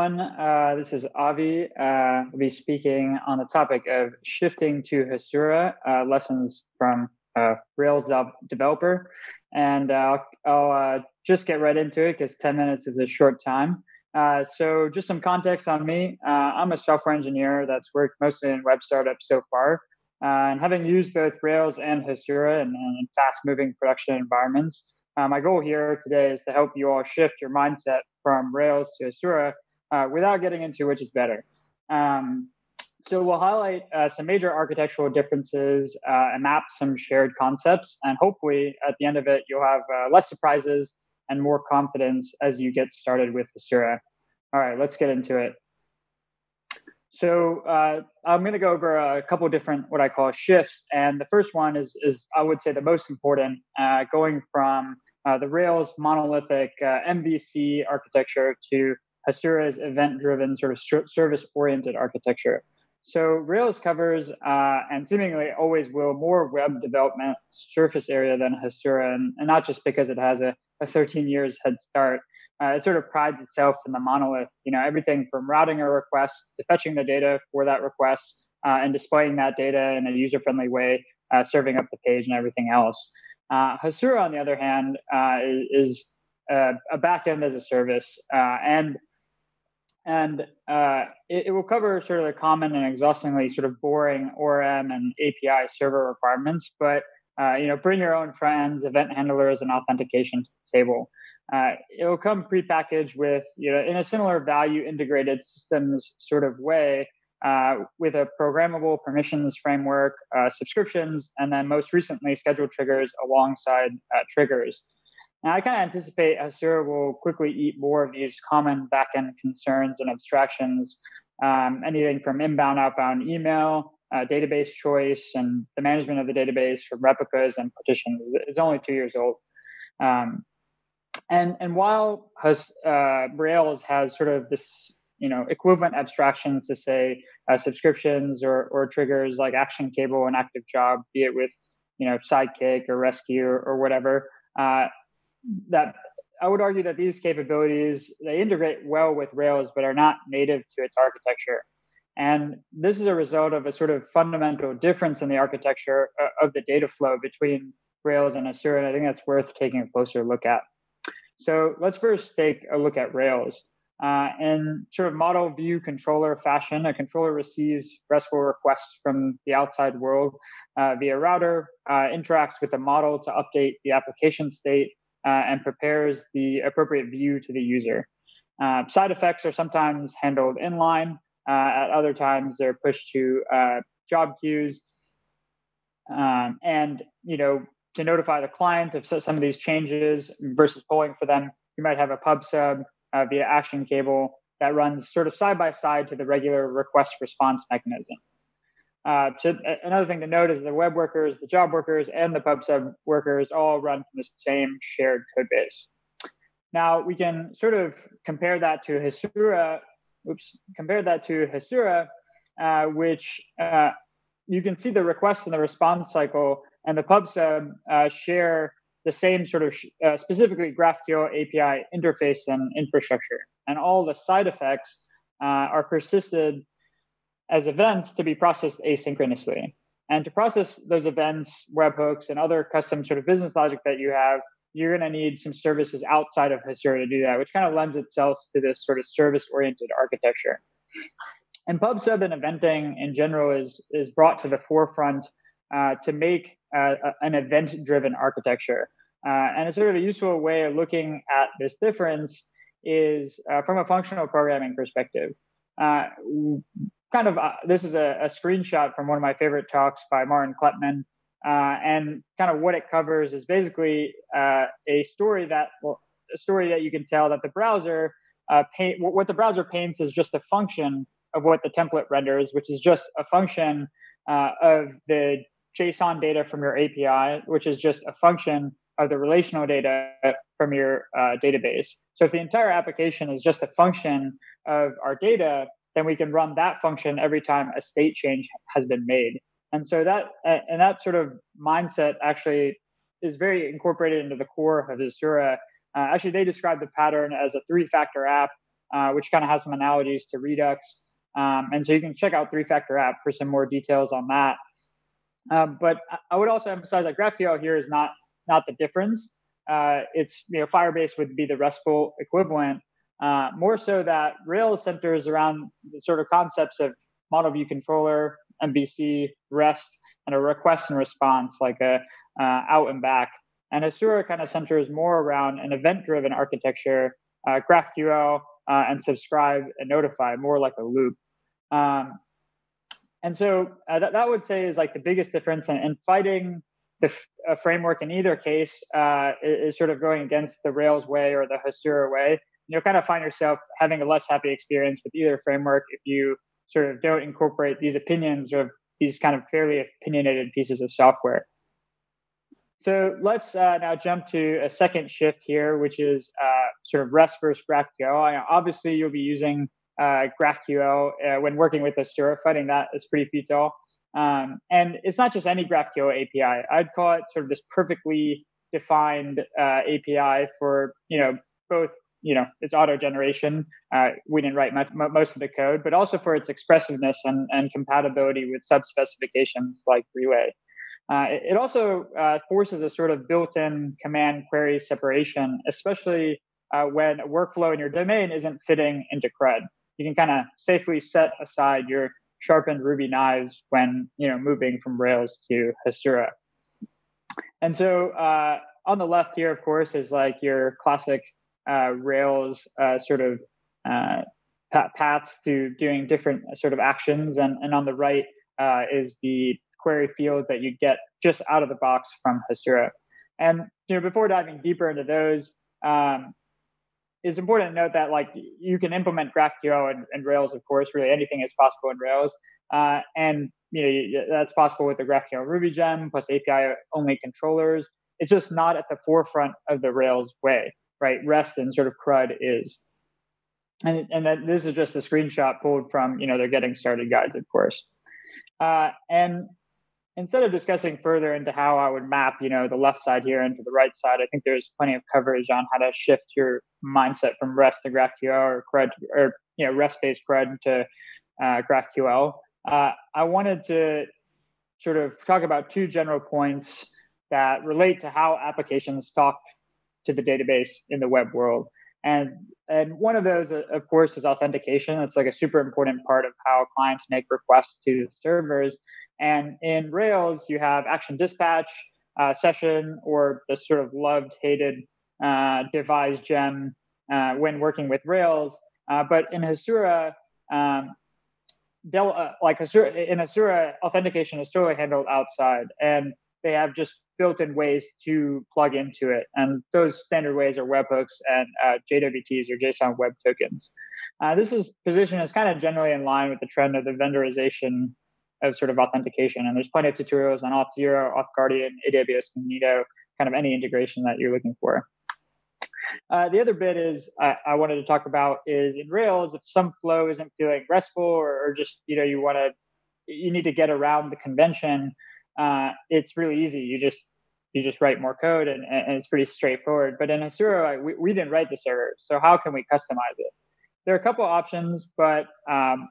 everyone. Uh, this is Avi. Uh, I'll be speaking on the topic of shifting to Hasura, uh, lessons from uh, Rails developer. And uh, I'll, I'll uh, just get right into it because 10 minutes is a short time. so, just some context on me. I'm a software engineer that's worked mostly in web startups so far. and having used both Rails and Hasura in, in fast moving production environments, uh, my goal here today is to help you all shift your mindset from Rails to Hasura uh, without getting into which is better. Um, so we'll highlight uh, some major architectural differences uh, and map some shared concepts. And hopefully at the end of it, you'll have uh, less surprises and more confidence as you get started with Hasura. All right, let's get into it. So uh, I'm going to go over a couple different what I call shifts, and the first one is is I would say the most important, uh, going from uh, the Rails monolithic MVC architecture to Hasura's event-driven sort of service-oriented architecture. So Rails covers uh, and seemingly always will more web development surface area than Hasura, and, and not just because it has a, a 13 years head start. Uh, it sort of prides itself in the monolith. You know, everything from routing a request to fetching the data for that request uh, and displaying that data in a user-friendly way, uh, serving up the page and everything else. Uh, Hasura, on the other hand, uh, is, a backend as a service, and and it, it, will cover sort of the common and exhaustingly sort of boring ORM and API server requirements, but you know, bring your own friends, event handlers, and authentication table. Uh, it'll come prepackaged with, you know, in a similar value integrated systems sort of way, uh, with a programmable permissions framework, uh, subscriptions, and then most recently scheduled triggers alongside uh, triggers. Now, I kind of anticipate Hasura will quickly eat more of these common backend concerns and abstractions, um, anything from inbound, outbound email, uh, database choice, and the management of the database for replicas and partitions. It's only two years old. Um, and and while has, uh, Rails has sort of this you know equivalent abstractions to say uh, subscriptions or or triggers like action cable and active job, be it with you know Sidekiq or Resque or, or whatever. Uh, that I would argue that these capabilities they integrate well with Rails, but are not native to its architecture. And this is a result of a sort of fundamental difference in the architecture uh, of the data flow between Rails and Hasura. And I think that's worth taking a closer look at. So let's first take a look at Rails. Uh, in sort of model view controller fashion, a controller receives RESTful requests from the outside world uh, via router, uh, interacts with the model to update the application state, and prepares the appropriate view to the user. Uh, side effects are sometimes handled inline. Uh, at other times, they're pushed to job queues. Um, and you know to notify the client of some of these changes versus pulling for them. You might have a pub sub uh, via action cable that runs sort of side by side to the regular request response mechanism. Uh, so another thing to note is the web workers, the job workers, and the pub sub workers all run from the same shared code base. Now we can sort of compare that to Hasura. Oops, compare that to Hasura, uh, which uh, you can see the request and the response cycle and the PubSub uh, share the same sort of uh, specifically GraphQL API interface and infrastructure. And all the side effects are persisted as events to be processed asynchronously. And to process those events, webhooks, and other custom sort of business logic that you have, you're going to need some services outside of Hasura to do that, which kind of lends itself to this sort of service-oriented architecture. And PubSub and eventing in general is is brought to the forefront uh, to make uh, an event driven architecture. Uh, and a sort of a useful way of looking at this difference is uh, from a functional programming perspective. Uh, kind of, this is a, a, screenshot from one of my favorite talks by Martin Kleppmann. and kind of what it covers is basically a story that, well, a story that you can tell that the browser paint, what the browser paints is just a function of what the template renders, which is just a function uh, of the JSON data from your API, which is just a function of the relational data from your uh, database. So if the entire application is just a function of our data, then we can run that function every time a state change has been made. And so that and that sort of mindset actually is very incorporated into the core of Hasura. Uh, actually, they describe the pattern as a three-factor app uh, which kind of has some analogies to Redux. Um, and so you can check out Three Factor App for some more details on that. Um, but I would also emphasize that GraphQL here is not not the difference. Uh, it's you know Firebase would be the RESTful equivalent. Uh, more so that Rails centers around the sort of concepts of model view controller, MVC, REST, and a request and response like a uh, out and back. And Hasura kind of centers more around an event-driven architecture, uh, GraphQL, uh, and subscribe and notify, more like a loop. Um, and so uh, that, that would say is like the biggest difference in fighting the framework in either case is, is, sort of going against the Rails way or the Hasura way. You'll kind of find yourself having a less happy experience with either framework if you sort of don't incorporate these opinions of these kind of fairly opinionated pieces of software. So let's uh, now jump to a second shift here, which is uh, sort of REST versus GraphQL. Obviously, you'll be using uh, GraphQL uh, when working with Hasura. Fighting that is pretty futile. Um, and it's not just any GraphQL API. I'd call it sort of this perfectly defined uh, API for you know both you know its auto generation. Uh, we didn't write most of the code, but also for its expressiveness and, and compatibility with sub specifications like Relay. Uh, it, it, also uh, forces a sort of built-in command query separation, especially uh, when a workflow in your domain isn't fitting into CRUD. You can kind of safely set aside your sharpened Ruby knives when you know moving from Rails to Hasura. And so uh, on the left here, of course, is like your classic uh, Rails uh, sort of uh, paths to doing different sort of actions, and, and on the right uh, is the query fields that you get just out of the box from Hasura. And you know, before diving deeper into those, um, it's important to note that like you can implement GraphQL and, and Rails, of course. Really, anything is possible in Rails, uh, and you know that's possible with the GraphQL Ruby gem plus API only controllers. It's just not at the forefront of the Rails way right? REST and sort of CRUD is. And, and that this is just a screenshot pulled from, you know, their getting started guides, of course. Uh, and instead of discussing further into how I would map, you know, the left side here into the right side, I think there's plenty of coverage on how to shift your mindset from REST to GraphQL or CRUD or, you know, REST-based CRUD to uh, GraphQL. Uh, I wanted to sort of talk about two general points that relate to how applications talk to the database in the web world. And and one of those, uh, of course, is authentication. It's like a super important part of how clients make requests to servers. And in Rails, you have Action Dispatch, uh, Session, or the sort of loved, hated uh, Devise gem uh, when working with Rails. Uh, but in Hasura, um, Del, uh, like in Hasura, authentication is totally handled outside, and they have just built-in ways to plug into it. And those standard ways are webhooks and uh, JWTs or JSON Web Tokens. Uh, this is position is kind of generally in line with the trend of the vendorization of sort of authentication. And there's plenty of tutorials on Auth0, AuthGuardian, AWS Cognito, kind of any integration that you're looking for. Uh, the other bit is I, I, wanted to talk about is in Rails, if some flow isn't feeling restful or, or just, you know, you want to, you need to get around the convention, uh, it's really easy. You just you just write more code and, and it's pretty straightforward. But in Hasura, we, we didn't write the server. So how can we customize it? There are a couple options, but um,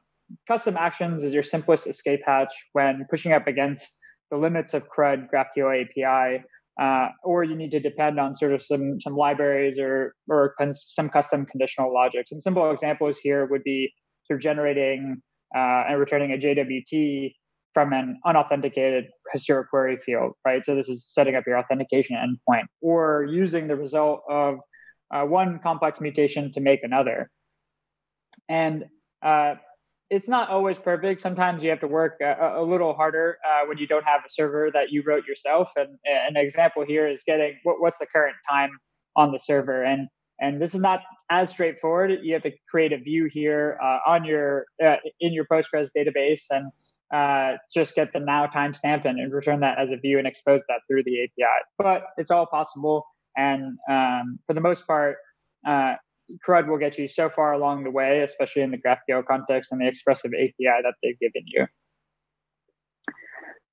custom actions is your simplest escape hatch when pushing up against the limits of CRUD GraphQL API, uh, or you need to depend on sort of some some libraries or or some custom conditional logic. Some simple examples here would be sort of generating uh, and returning a JWT from an unauthenticated Hasura query field, right? So this is setting up your authentication endpoint or using the result of uh, one complex mutation to make another. And uh, it's not always perfect. Sometimes you have to work a, a little harder uh, when you don't have a server that you wrote yourself. And, and an example here is getting what, what's the current time on the server. And and this is not as straightforward. You have to create a view here uh, on your uh, in your Postgres database and uh, just get the now timestamp and, and return that as a view and expose that through the API. But it's all possible. And um, for the most part, uh, CRUD will get you so far along the way, especially in the GraphQL context and the expressive API that they've given you.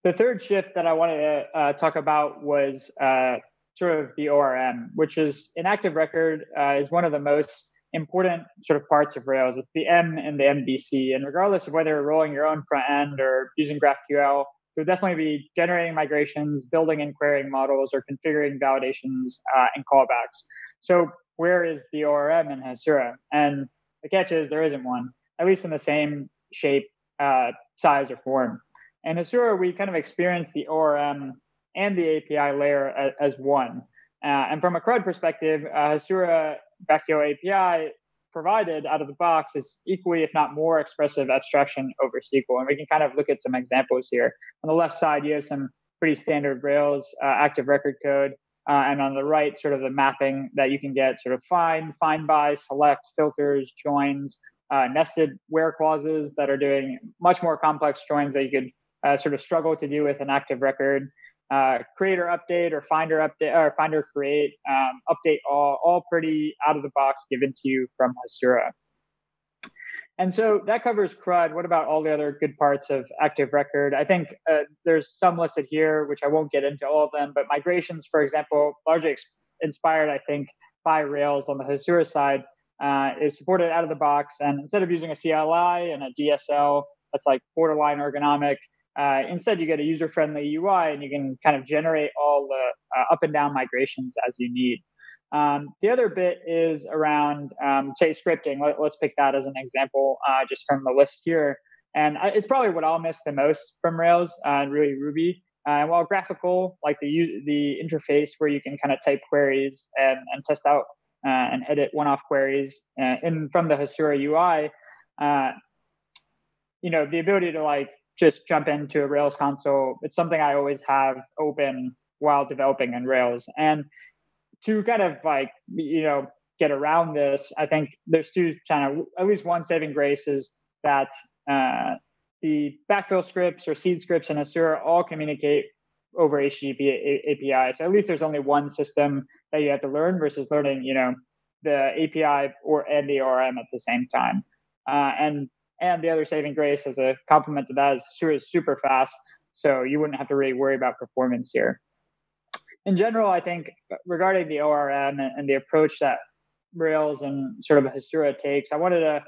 The third shift that I wanted to uh, talk about was uh, sort of the ORM, which is an active record, uh, is one of the most important sort of parts of Rails. It's the M and the MVC. And regardless of whether you're rolling your own front end or using GraphQL, you'll definitely be generating migrations, building and querying models, or configuring validations uh, and callbacks. So where is the ORM in Hasura? And the catch is there isn't one, at least in the same shape, uh, size, or form. And Hasura, we kind of experience the ORM and the API layer as, as one. Uh, and from a CRUD perspective, uh, Hasura GraphQL API provided out of the box is equally, if not more, expressive abstraction over SQL. And we can kind of look at some examples here. On the left side, you have some pretty standard Rails uh, active record code. Uh, and on the right, sort of the mapping that you can get sort of find, find by, select, filters, joins, uh, nested where clauses that are doing much more complex joins that you could uh, sort of struggle to do with an active record uh, creator update or finder update or finder create um, update all all pretty out of the box given to you from Hasura. And so that covers CRUD. What about all the other good parts of Active Record? I think uh, there's some listed here, which I won't get into all of them, but migrations, for example, largely ex- inspired, I think, by Rails on the Hasura side, uh, is supported out of the box. And instead of using a CLI and a DSL that's like borderline ergonomic, uh, instead, you get a user-friendly UI, and you can kind of generate all the uh, up and down migrations as you need. Um, the other bit is around, um, say, scripting. Let, us pick that as an example, uh, just from the list here. And it's probably what I'll miss the most from Rails uh, and really Ruby. Uh, and while GraphiQL, like the the interface where you can kind of type queries and, and test out uh, and edit one-off queries in from the Hasura UI, you know, the ability to like just jump into a Rails console. It's something I always have open while developing in Rails. And to kind of like, you know, get around this, I think there's two kind of, at least one saving grace is that uh, the backfill scripts or seed scripts in Hasura all communicate over HTTP API. So at least there's only one system that you have to learn versus learning, you know, the API or and the ORM at the same time. Uh, and and the other saving grace as a complement to that is Hasura is super fast, so you wouldn't have to really worry about performance here. In general, I think regarding the ORM and, the approach that Rails and sort of Hasura takes, I wanted to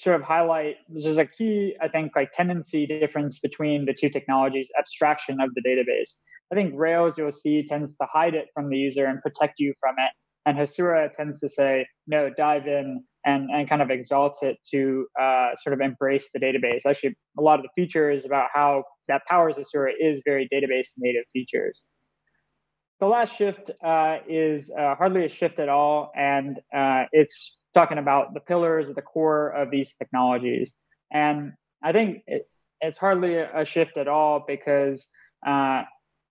sort of highlight this is a key, I think, like tendency difference between the two technologies, abstraction of the database. I think Rails, you'll see, tends to hide it from the user and protect you from it. And Hasura tends to say, no, dive in, and, and kind of exalts it to uh, sort of embrace the database. Actually, a lot of the features about how that powers Hasura is very database native features. The last shift uh, is uh, hardly a shift at all, and uh, it's talking about the pillars at the core of these technologies. And I think it, it's hardly a shift at all because uh,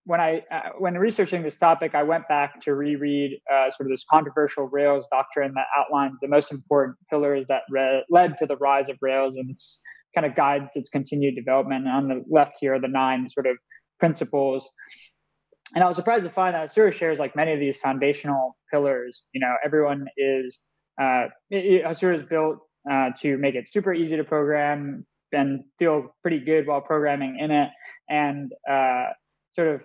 when I uh, when researching this topic, I went back to reread uh, sort of this controversial Rails doctrine that outlines the most important pillars that re- led to the rise of Rails and it's kind of guides its continued development. And on the left here are the nine sort of principles. And I was surprised to find that Hasura shares like many of these foundational pillars. You know, everyone is uh, Hasura is built uh, to make it super easy to program and feel pretty good while programming in it, and uh, sort of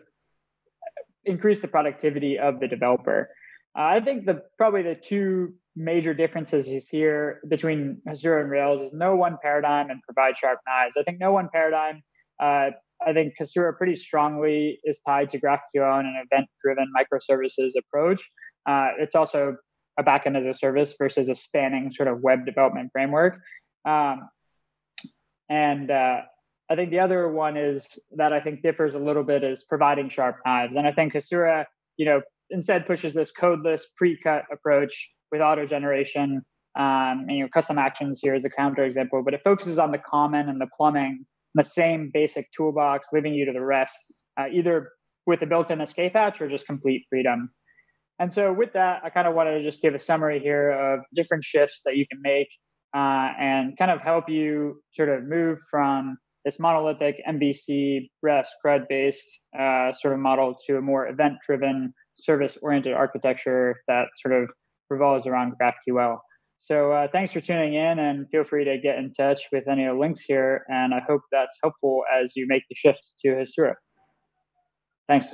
increase the productivity of the developer. Uh, I think the probably the two major differences here between Hasura and Rails is no one paradigm and provide sharp knives. I think no one paradigm. Uh, I think Hasura pretty strongly is tied to GraphQL and an event-driven microservices approach. Uh, it's also a backend as a service versus a spanning sort of web development framework. Um, and uh, I think the other one is that I think differs a little bit is providing sharp knives. And I think Hasura, you know, instead pushes this codeless pre-cut approach with auto generation. Um, and, you know, custom actions here is a counter example, but it focuses on the common and the plumbing, the same basic toolbox, leaving you to the rest, uh, either with a built-in escape hatch or just complete freedom. And so with that, I kind of wanted to just give a summary here of different shifts that you can make uh, and kind of help you sort of move from this monolithic MVC REST CRUD based uh, sort of model to a more event driven service oriented architecture that sort of revolves around GraphQL. So uh, thanks for tuning in and feel free to get in touch with any of the links here. And I hope that's helpful as you make the shift to Hasura. Thanks.